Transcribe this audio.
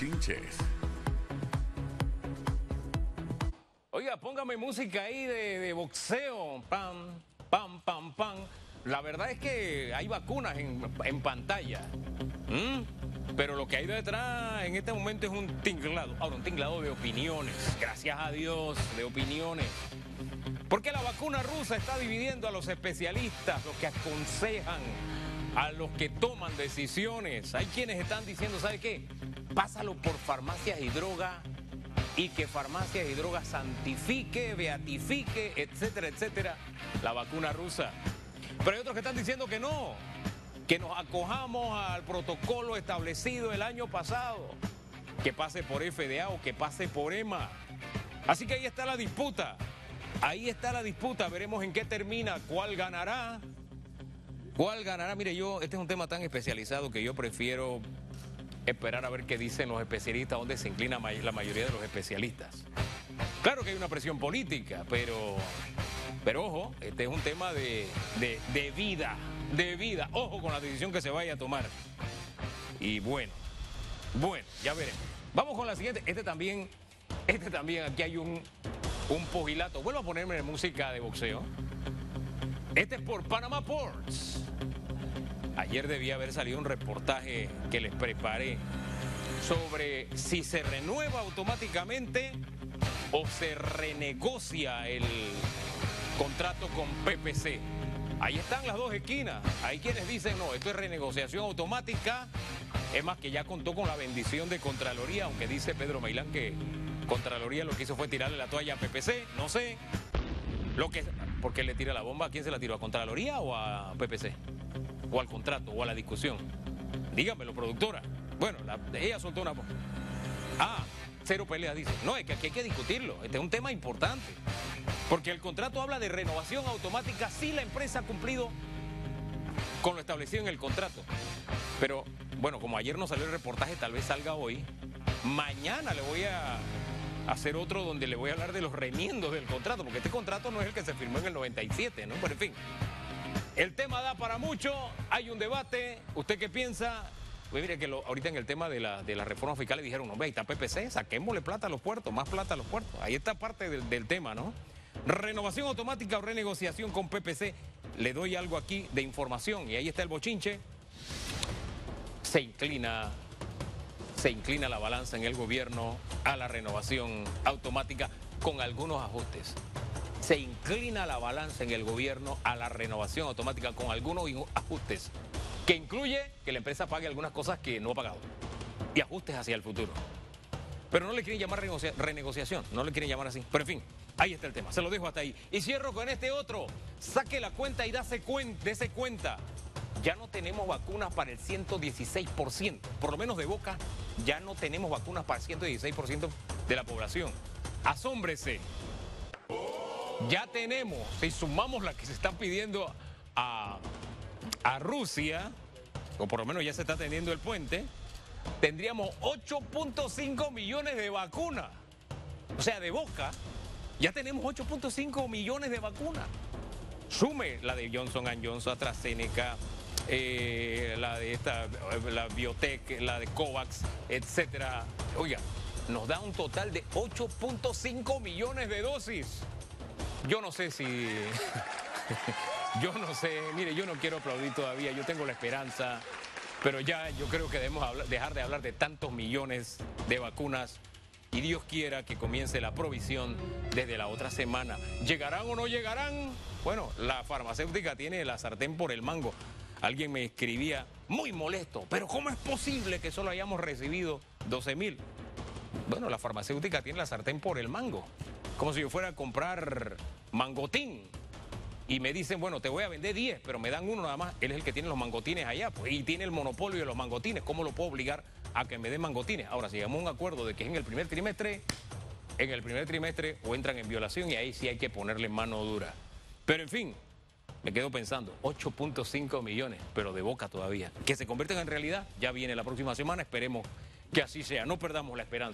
bochinches. Oiga, póngame música ahí de, boxeo. Pam, pam, pam, pam. La verdad es que hay vacunas en, pantalla. Pero lo que hay detrás en este momento es un tinglado. Ahora, un tinglado de opiniones. Gracias a Dios, de opiniones. Porque la vacuna rusa está dividiendo a los especialistas, los que aconsejan, a los que toman decisiones. Hay quienes están diciendo, ¿sabe qué? Pásalo por farmacias y drogas y que farmacias y drogas santifique, beatifique, etcétera, etcétera, la vacuna rusa. Pero hay otros que están diciendo que no, que nos acojamos al protocolo establecido el año pasado, que pase por FDA o que pase por EMA. Así que ahí está la disputa. Ahí está la disputa, veremos en qué termina, cuál ganará. ¿Cuál ganará? Mire, yo, este es un tema tan especializado que yo prefiero esperar a ver qué dicen los especialistas, dónde se inclina la mayoría de los especialistas. Claro que hay una presión política, pero, pero ojo, este es un tema de, de, vida, de vida. Ojo con la decisión que se vaya a tomar. Y bueno, bueno, ya veremos. Vamos con la siguiente. Este también, este también, aquí hay un, un pugilato. Vuelvo a ponerme música de boxeo. Este es por Panama Ports. Ayer debía haber salido un reportaje que les preparé sobre si se renueva automáticamente o se renegocia el contrato con PPC. Ahí están las dos esquinas. Hay quienes dicen, no, esto es renegociación automática. Es más que ya contó con la bendición de Contraloría, aunque dice Pedro Mailán que Contraloría lo que hizo fue tirarle la toalla a PPC, no sé. Lo que, ¿Por qué le tira la bomba? ¿A quién se la tiró? ¿A Contraloría o a PPC? ¿O al contrato? ¿O a la discusión? Dígamelo, productora. Bueno, ella soltó una... Ah, cero pelea, dice. No, es que aquí hay que discutirlo. Este es un tema importante. Porque el contrato habla de renovación automática si la empresa ha cumplido con lo establecido en el contrato. Pero, bueno, como ayer no salió el reportaje, tal vez salga hoy. Mañana le voy a hacer otro donde le voy a hablar de los remiendos del contrato, porque este contrato no es el que se firmó en el 97, ¿no? Pero en fin, el tema da para mucho, hay un debate, ¿usted qué piensa? Pues mire que ahorita en el tema de la, de reforma fiscal le dijeron, ve, ahí está PPC, saquémosle plata a los puertos, más plata a los puertos. Ahí está parte del, del tema, ¿no? Renovación automática o renegociación con PPC. Le doy algo aquí de información y ahí está el bochinche. Se inclina se inclina la balanza en el gobierno a la renovación automática con algunos ajustes. Se inclina la balanza en el gobierno a la renovación automática con algunos ajustes, que incluye que la empresa pague algunas cosas que no ha pagado y ajustes hacia el futuro. Pero no le quieren llamar renegociación, no le quieren llamar así. Pero en fin, ahí está el tema, se lo dejo hasta ahí. Y cierro con este otro, saque la cuenta y dase cuenta, ya no tenemos vacunas para el 116%, por lo menos de boca, ya no tenemos vacunas para el 116% de la población. Asómbrese. Ya tenemos, si sumamos la que se está pidiendo a, Rusia, o por lo menos ya se está teniendo el puente, tendríamos 8.5 millones de vacunas. O sea, de boca, ya tenemos 8.5 millones de vacunas. Sume la de Johnson Johnson, AstraZeneca, eh, la de esta, la Biotech, la de COVAX, etcétera. Oiga, nos da un total de 8.5 millones de dosis. Yo no sé si. yo no sé, mire, yo no quiero aplaudir todavía, yo tengo la esperanza, pero ya yo creo que debemos dejar de hablar de tantos millones de vacunas y Dios quiera que comience la provisión desde la otra semana. ¿Llegarán o no llegarán? Bueno, la farmacéutica tiene la sartén por el mango. Alguien me escribía muy molesto, pero ¿cómo es posible que solo hayamos recibido 12 mil? Bueno, la farmacéutica tiene la sartén por el mango, como si yo fuera a comprar mangotín. Y me dicen, bueno, te voy a vender 10, pero me dan uno nada más. Él es el que tiene los mangotines allá, pues, y tiene el monopolio de los mangotines. ¿Cómo lo puedo obligar a que me den mangotines? Ahora, si llegamos a un acuerdo de que es en el primer trimestre, en el primer trimestre o entran en violación y ahí sí hay que ponerle mano dura. Pero en fin, me quedo pensando, 8.5 millones, pero de boca todavía. Que se convierten en realidad, ya viene la próxima semana, esperemos que así sea, no perdamos la esperanza.